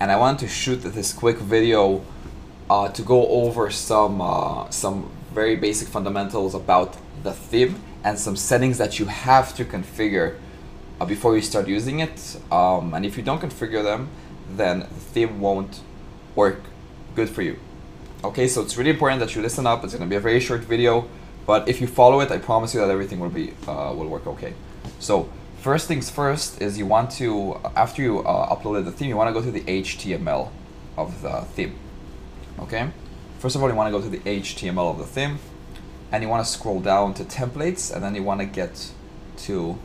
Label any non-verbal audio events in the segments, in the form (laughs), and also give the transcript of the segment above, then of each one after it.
and I wanted to shoot this quick video uh, to go over some uh, some very basic fundamentals about the theme and some settings that you have to configure uh, before you start using it. Um, and if you don't configure them, then the theme won't work good for you. Okay, so it's really important that you listen up. It's going to be a very short video, but if you follow it, I promise you that everything will be uh, will work okay. So first things first is you want to after you uh, uploaded the theme, you want to go to the HTML of the theme. Okay, first of all, you want to go to the HTML of the theme, and you want to scroll down to templates, and then you want to get to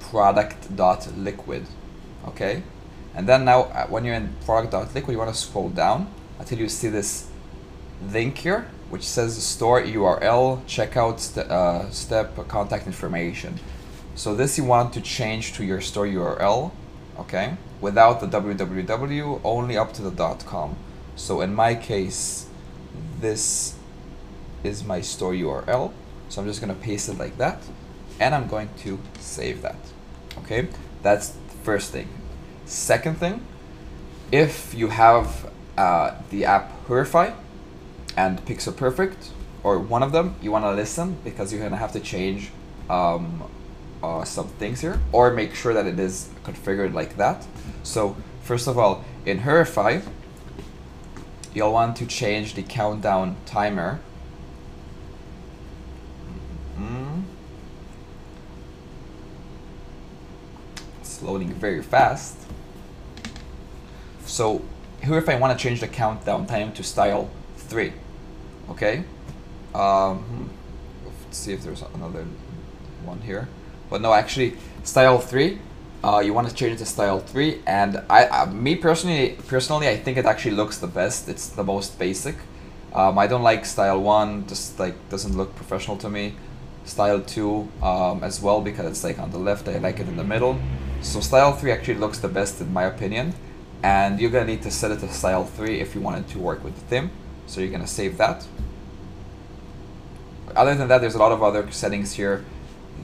product.liquid. Okay, and then now uh, when you're in product.liquid, you want to scroll down until you see this link here, which says store URL, checkout st uh, step, contact information. So this you want to change to your store URL, okay, without the www, only up to the .com. So in my case, this is my store URL. So I'm just gonna paste it like that, and I'm going to save that. Okay, that's the first thing. Second thing, if you have uh, the app Hurrify and Pixel Perfect, or one of them, you want to listen because you're going to have to change um, uh, some things here, or make sure that it is configured like that. So first of all, in Hurrify, you'll want to change the countdown timer. Mm. It's loading very fast. So here if I want to change the countdown time to style 3, okay? Um, hmm, let's see if there's another one here. But no, actually, style 3, uh, you want to change it to style 3, and I, uh, me personally, personally, I think it actually looks the best. It's the most basic. Um, I don't like style 1, just like doesn't look professional to me. Style 2 um, as well because it's like on the left, I like it in the middle. So style 3 actually looks the best in my opinion and you're gonna need to set it to style 3 if you want it to work with the theme so you're gonna save that other than that there's a lot of other settings here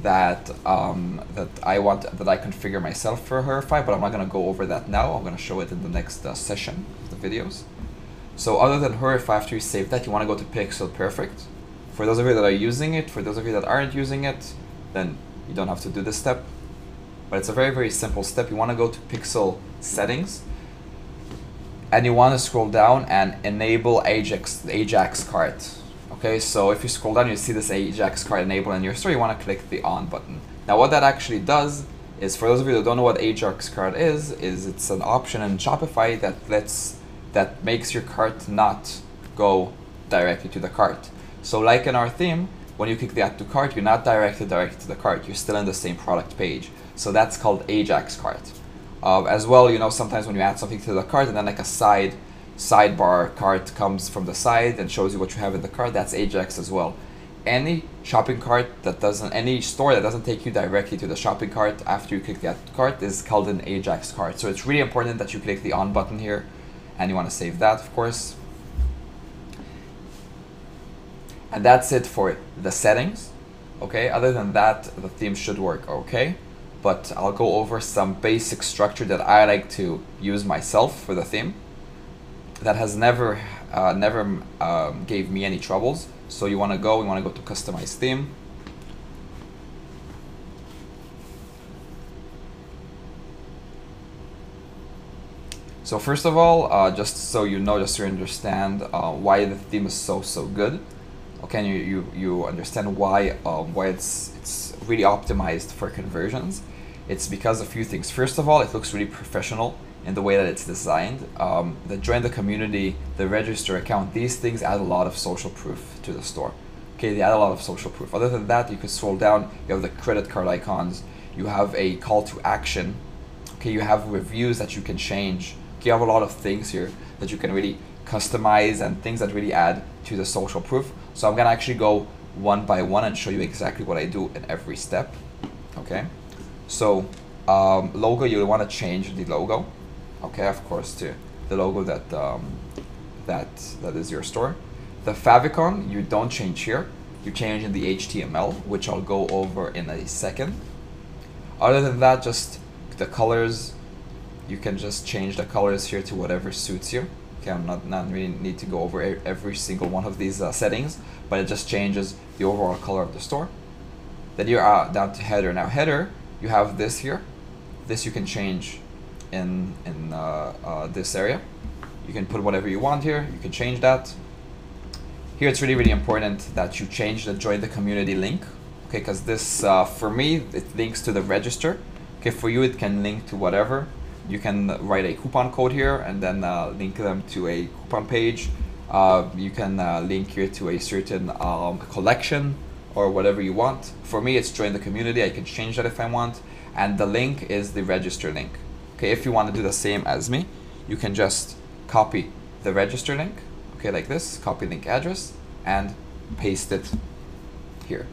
that um, that I want that I configure myself for Hurrify but I'm not gonna go over that now. I'm gonna show it in the next uh, session of the videos. So other than Hurrify after you save that you want to go to Pixel Perfect. For those of you that are using it for those of you that aren't using it then you don't have to do this step. But it's a very very simple step. You want to go to Pixel settings and you want to scroll down and enable Ajax, Ajax cart. Okay, so if you scroll down, you see this Ajax cart enabled in your store, you want to click the on button. Now what that actually does is, for those of you that don't know what Ajax cart is, is it's an option in Shopify that lets, that makes your cart not go directly to the cart. So like in our theme, when you click the add to cart, you're not directed directly to the cart, you're still in the same product page. So that's called Ajax cart. Uh, as well, you know, sometimes when you add something to the cart and then like a side sidebar cart comes from the side and shows you what you have in the cart, that's Ajax as well. Any shopping cart that doesn't, any store that doesn't take you directly to the shopping cart after you click that cart is called an Ajax cart. So it's really important that you click the on button here and you want to save that, of course. And that's it for the settings. Okay, other than that, the theme should work okay but I'll go over some basic structure that I like to use myself for the theme that has never uh, never um, gave me any troubles. So you want to go, you want to go to customize theme. So first of all, uh, just so you know, just to understand uh, why the theme is so so good, okay, you you, you understand why um, why it's it's really optimized for conversions it's because a few things. First of all, it looks really professional in the way that it's designed. Um, the join the community, the register account, these things add a lot of social proof to the store. Okay, they add a lot of social proof. Other than that, you can scroll down, you have the credit card icons, you have a call to action, okay, you have reviews that you can change. Okay, you have a lot of things here that you can really customize and things that really add to the social proof. So I'm gonna actually go one by one and show you exactly what I do in every step, okay? So um, logo, you want to change the logo, okay, of course, to the logo that um, that that is your store. The favicon, you don't change here. You change in the HTML, which I'll go over in a second. Other than that, just the colors, you can just change the colors here to whatever suits you. Okay, I'm not, not really need to go over every single one of these uh, settings, but it just changes the overall color of the store. Then you're uh, down to header. Now header, you have this here. This you can change in, in uh, uh, this area. You can put whatever you want here. You can change that. Here it's really, really important that you change the join the community link. Okay, because this, uh, for me, it links to the register. Okay, for you it can link to whatever. You can write a coupon code here and then link them to a coupon page. Uh, you can uh, link here to a certain um, collection or whatever you want. For me, it's join the community. I can change that if I want. And the link is the register link. Okay, if you want to do the same as me, you can just copy the register link, okay, like this, copy link address, and paste it here.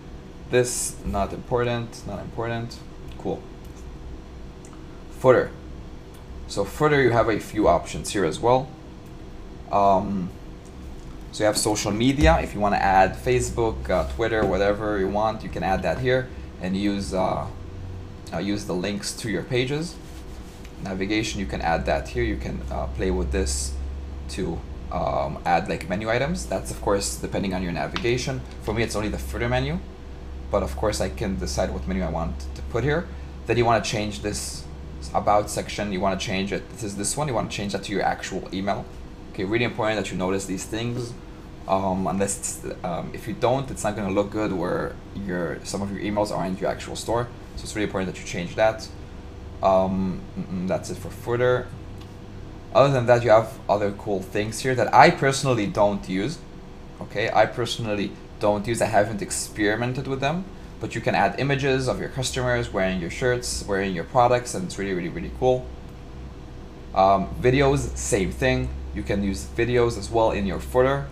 This, not important, not important, cool. Footer. So footer, you have a few options here as well. Um, so you have social media. If you want to add Facebook, uh, Twitter, whatever you want, you can add that here and use uh, uh, use the links to your pages. Navigation, you can add that here. You can uh, play with this to um, add like menu items. That's of course depending on your navigation. For me, it's only the footer menu, but of course I can decide what menu I want to put here. Then you want to change this about section. You want to change it. This is this one. You want to change that to your actual email. Okay, really important that you notice these things. Um, unless um, if you don't, it's not going to look good where your some of your emails are in your actual store. So it's really important that you change that. Um, that's it for footer. Other than that, you have other cool things here that I personally don't use. Okay, I personally don't use. I haven't experimented with them, but you can add images of your customers wearing your shirts, wearing your products, and it's really, really, really cool. Um, videos, same thing you can use videos as well in your footer.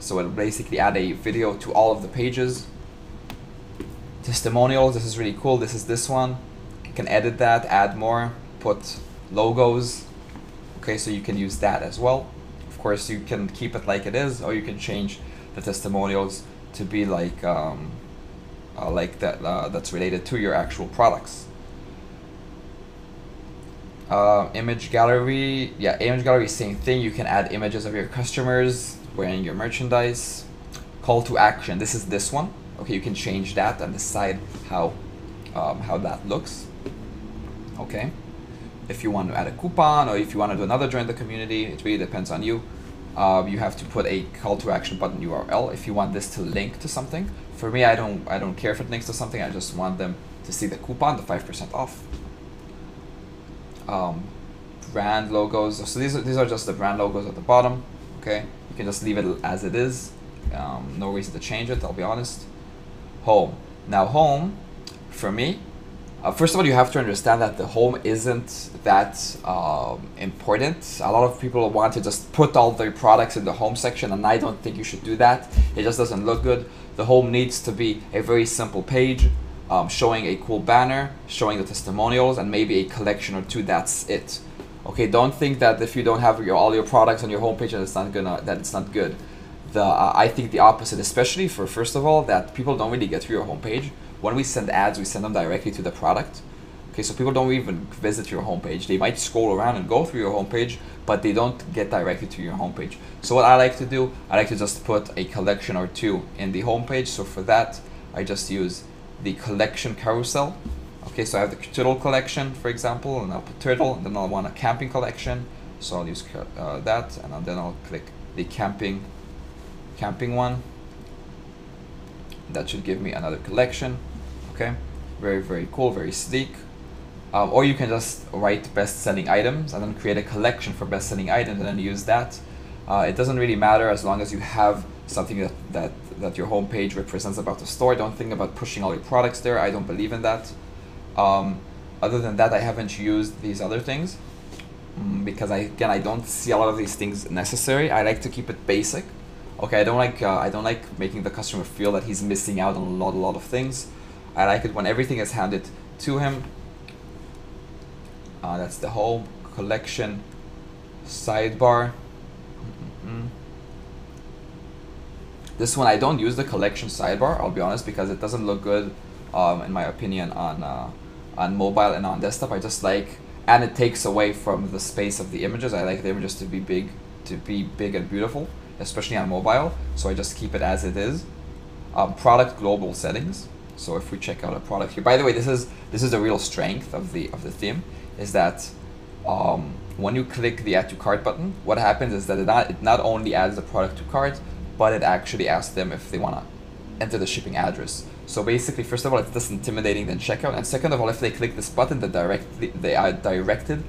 So it'll basically add a video to all of the pages. Testimonials, this is really cool. This is this one. Can edit that, add more, put logos. Okay, so you can use that as well. Of course, you can keep it like it is, or you can change the testimonials to be like um, uh, like that uh, that's related to your actual products. Uh, image gallery, yeah, image gallery, same thing. You can add images of your customers wearing your merchandise. Call to action, this is this one. Okay, you can change that and decide how, um, how that looks. Okay, if you want to add a coupon or if you want to do another join the community, it really depends on you. Uh, you have to put a call to action button URL if you want this to link to something. For me, I don't, I don't care if it links to something. I just want them to see the coupon, the 5% off um, brand logos. So these are, these are just the brand logos at the bottom. Okay, you can just leave it as it is. Um, no reason to change it. I'll be honest. Home. Now home, for me, uh, first of all, you have to understand that the home isn't that um, important. A lot of people want to just put all their products in the home section, and I don't think you should do that. It just doesn't look good. The home needs to be a very simple page um, showing a cool banner, showing the testimonials, and maybe a collection or two. That's it. Okay, don't think that if you don't have your all your products on your homepage that it's not gonna that it's not good. The uh, I think the opposite, especially for first of all that people don't really get to your homepage. When we send ads, we send them directly to the product. Okay, so people don't even visit your homepage. They might scroll around and go through your homepage, but they don't get directly to your homepage. So what I like to do, I like to just put a collection or two in the homepage. So for that, I just use the collection carousel. Okay, so I have the turtle collection, for example, and I'll put turtle, and then I'll want a camping collection. So I'll use uh, that, and then I'll click the camping, camping one. That should give me another collection. Okay, very, very cool, very sleek. Um, or you can just write best-selling items and then create a collection for best-selling items and then use that. Uh, it doesn't really matter as long as you have something that, that that your homepage represents about the store. Don't think about pushing all your products there. I don't believe in that. Um, other than that, I haven't used these other things um, because I again I don't see a lot of these things necessary. I like to keep it basic. Okay, I don't like uh, I don't like making the customer feel that he's missing out on a lot a lot of things. I like it when everything is handed to him. Uh, that's the whole collection sidebar. Mm -mm. This one I don't use the collection sidebar, I'll be honest, because it doesn't look good, um, in my opinion, on uh, on mobile and on desktop. I just like and it takes away from the space of the images. I like the images to be big, to be big and beautiful, especially on mobile. So I just keep it as it is. Um, product global settings. So if we check out a product here, by the way, this is this is a real strength of the of the theme, is that um, when you click the add to cart button, what happens is that it not it not only adds the product to cart, but it actually asks them if they want to enter the shipping address. So basically, first of all, it's less intimidating than checkout, and second of all, if they click this button, they directly they are directed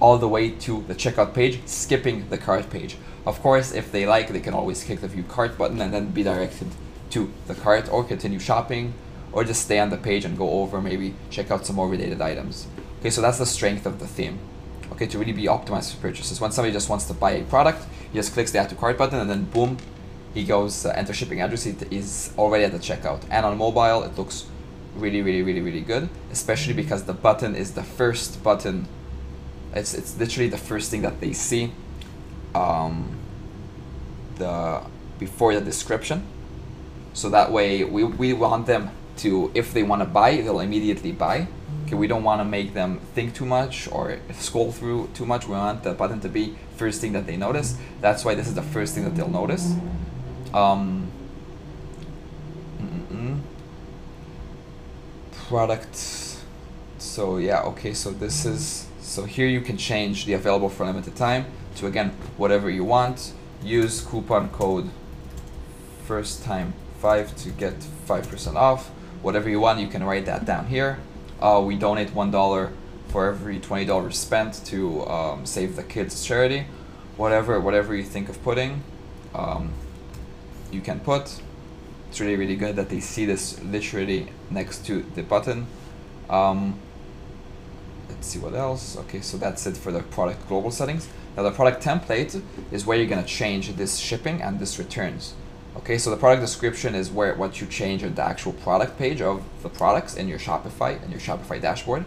all the way to the checkout page, skipping the cart page. Of course, if they like, they can always click the view cart button and then be directed to the cart or continue shopping or just stay on the page and go over, maybe check out some more related items. Okay, so that's the strength of the theme. Okay, to really be optimized for purchases. When somebody just wants to buy a product, he just clicks the add to cart button and then boom, he goes uh, enter shipping address, it is already at the checkout. And on mobile, it looks really, really, really, really good, especially because the button is the first button. It's, it's literally the first thing that they see um, the before the description. So that way we, we want them to, if they want to buy, they'll immediately buy. Okay, we don't want to make them think too much or scroll through too much. We want the button to be first thing that they notice. That's why this is the first thing that they'll notice. Um. Product. So yeah, okay. So this is so here you can change the available for limited time to again whatever you want. Use coupon code first time five to get five percent off. Whatever you want, you can write that down here. Uh, we donate one dollar for every twenty dollars spent to um, save the kids charity. Whatever, whatever you think of putting. Um, you can put. It's really, really good that they see this literally next to the button. Um, let's see what else. Okay, so that's it for the product global settings. Now the product template is where you're gonna change this shipping and this returns. Okay, so the product description is where what you change on the actual product page of the products in your Shopify and your Shopify dashboard.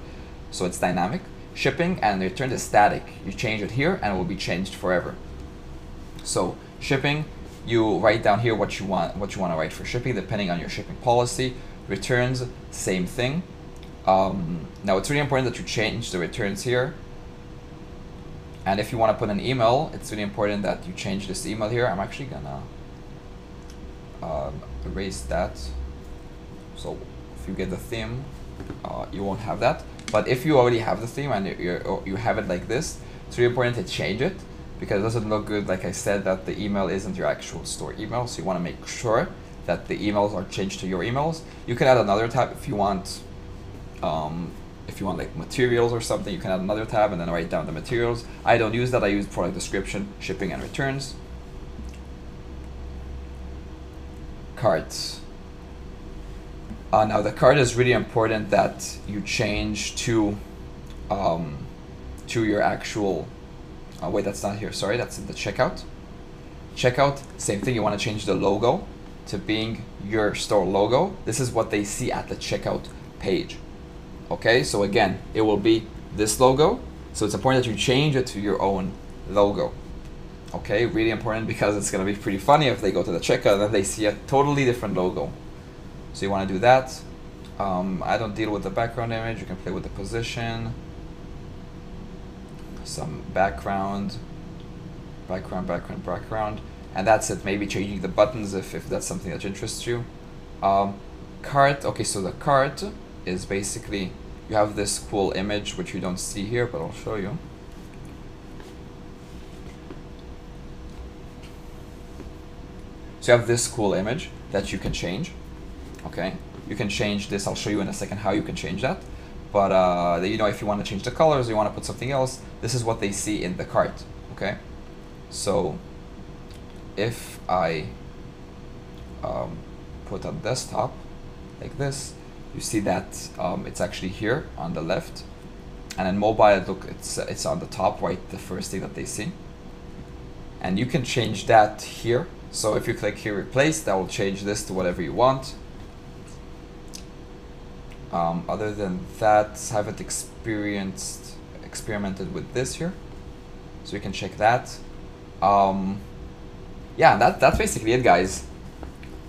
So it's dynamic. Shipping and return is static. You change it here and it will be changed forever. So shipping you write down here what you want what you want to write for shipping depending on your shipping policy returns same thing um, now it's really important that you change the returns here and if you want to put an email it's really important that you change this email here I'm actually gonna um, erase that so if you get the theme uh, you won't have that but if you already have the theme and you you have it like this it's really important to change it because it doesn't look good, like I said, that the email isn't your actual store email. So you want to make sure that the emails are changed to your emails. You can add another tab if you want. Um, if you want like materials or something, you can add another tab and then write down the materials. I don't use that. I use product description, shipping, and returns. Cards. Uh, now the card is really important that you change to um, to your actual uh, wait, that's not here. Sorry, that's in the checkout. Checkout, same thing. You want to change the logo to being your store logo. This is what they see at the checkout page. Okay, so again, it will be this logo. So it's important that you change it to your own logo. Okay, really important because it's going to be pretty funny if they go to the checkout and they see a totally different logo. So you want to do that. Um, I don't deal with the background image. You can play with the position some background, background, background, background, and that's it. Maybe changing the buttons if, if that's something that interests you. Um, cart, okay, so the cart is basically, you have this cool image, which you don't see here, but I'll show you. So you have this cool image that you can change, okay? You can change this, I'll show you in a second how you can change that. But uh, you know, if you want to change the colors, you want to put something else, this is what they see in the cart, okay? So if I um, put a desktop like this, you see that um, it's actually here on the left. And in mobile, look, it's, it's on the top right, the first thing that they see. And you can change that here. So if you click here, replace, that will change this to whatever you want. Um, other than that, haven't experienced experimented with this here, so you can check that. Um, yeah, that that's basically it, guys.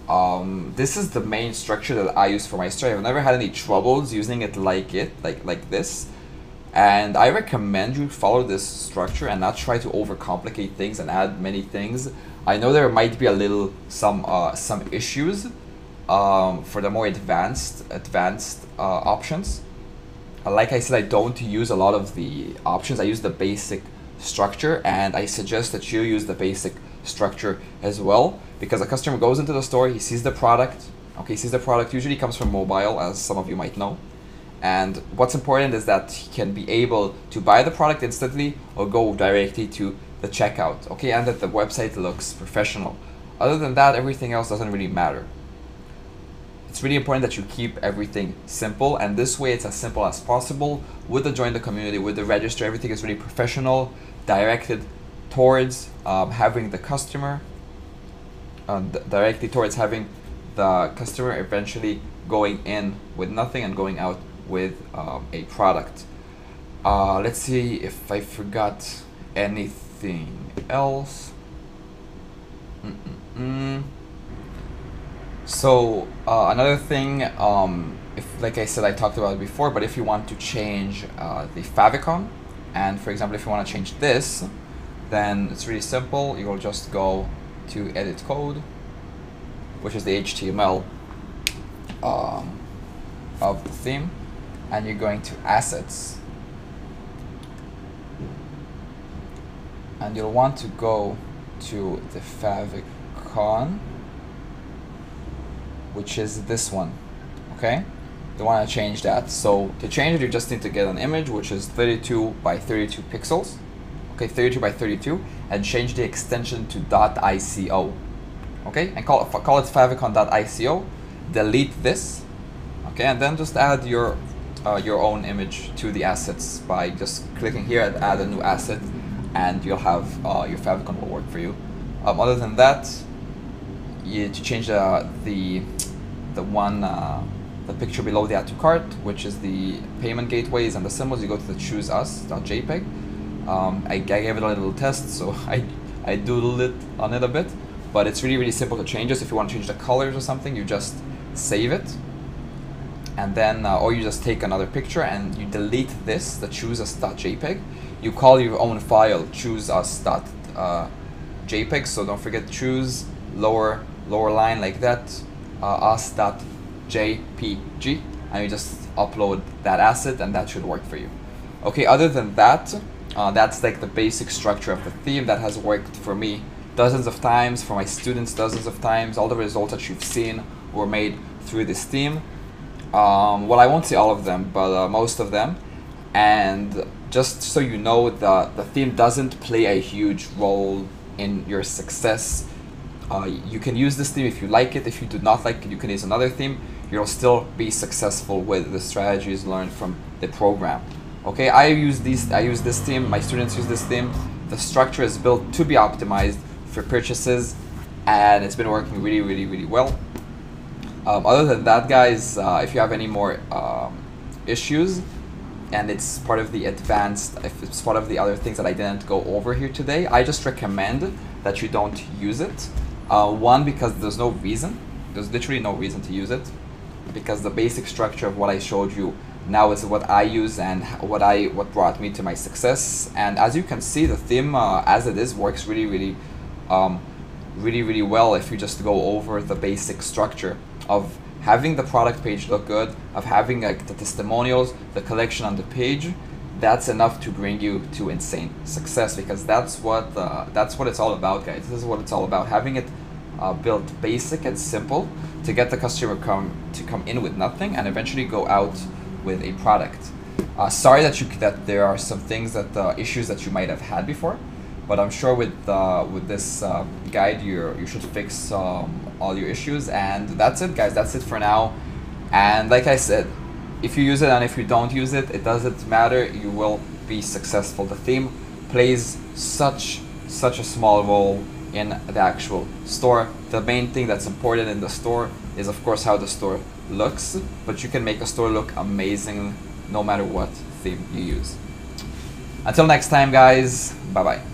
Um, this is the main structure that I use for my story. I've never had any troubles using it like it, like like this. And I recommend you follow this structure and not try to overcomplicate things and add many things. I know there might be a little some uh, some issues um, for the more advanced advanced uh, options. Uh, like I said, I don't use a lot of the options. I use the basic structure, and I suggest that you use the basic structure as well because a customer goes into the store, he sees the product. Okay, sees the product. Usually comes from mobile, as some of you might know. And what's important is that he can be able to buy the product instantly or go directly to the checkout. Okay, and that the website looks professional. Other than that, everything else doesn't really matter. It's really important that you keep everything simple, and this way it's as simple as possible. With the join the community, with the register, everything is really professional, directed towards um, having the customer, uh, directly towards having the customer eventually going in with nothing and going out with um, a product. Uh, let's see if I forgot anything else. Mm -mm -mm. So uh, another thing, um, if like I said, I talked about it before, but if you want to change uh, the favicon, and for example, if you want to change this, then it's really simple. You will just go to edit code, which is the HTML um, of the theme, and you're going to assets, and you'll want to go to the favicon which is this one, okay? You want to change that. So to change it, you just need to get an image, which is 32 by 32 pixels, okay, 32 by 32, and change the extension to .ico, okay? And call it, call it favicon.ico, delete this, okay? And then just add your uh, your own image to the assets by just clicking here and add a new asset, and you'll have uh, your favicon will work for you. Um, other than that, you to change uh, the the one uh, the picture below the add to cart, which is the payment gateways and the symbols. You go to the choose us.jpg. Um, I, I gave it a little test, so (laughs) I I doodled it on it a bit, but it's really really simple to change this. If you want to change the colors or something, you just save it, and then uh, or you just take another picture and you delete this the choose us.jpg. You call your own file choose us.jpg. Uh, so don't forget choose lower lower line like that, uh, us.jpg, and you just upload that asset and that should work for you. Okay, other than that, uh, that's like the basic structure of the theme that has worked for me dozens of times, for my students dozens of times. All the results that you've seen were made through this theme. Um, well, I won't say all of them, but uh, most of them. And just so you know, the, the theme doesn't play a huge role in your success uh, you can use this theme if you like it. If you do not like it, you can use another theme. You'll still be successful with the strategies learned from the program. Okay, I use these. I use this theme. My students use this theme. The structure is built to be optimized for purchases, and it's been working really, really, really well. Um, other than that, guys, uh, if you have any more um, issues, and it's part of the advanced, if it's part of the other things that I didn't go over here today, I just recommend that you don't use it. Uh, one, because there's no reason. There's literally no reason to use it. Because the basic structure of what I showed you now is what I use and what I what brought me to my success. And as you can see, the theme uh, as it is works really, really, um, really, really well if you just go over the basic structure of having the product page look good, of having like the testimonials, the collection on the page, that's enough to bring you to insane success because that's what uh, that's what it's all about guys this is what it's all about having it uh, built basic and simple to get the customer come to come in with nothing and eventually go out with a product uh, sorry that you that there are some things that uh, issues that you might have had before but I'm sure with uh, with this uh, guide you you should fix um, all your issues and that's it guys that's it for now and like I said if you use it and if you don't use it, it doesn't matter. You will be successful. The theme plays such such a small role in the actual store. The main thing that's important in the store is of course how the store looks, but you can make a store look amazing no matter what theme you use. Until next time guys, bye bye.